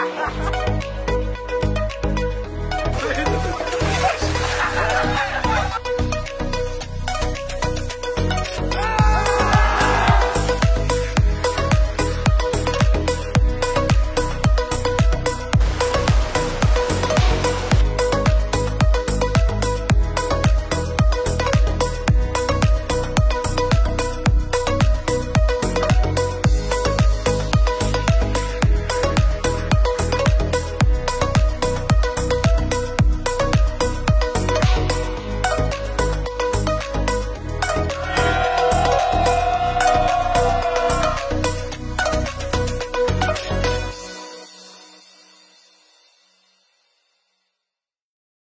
Ha ha ha!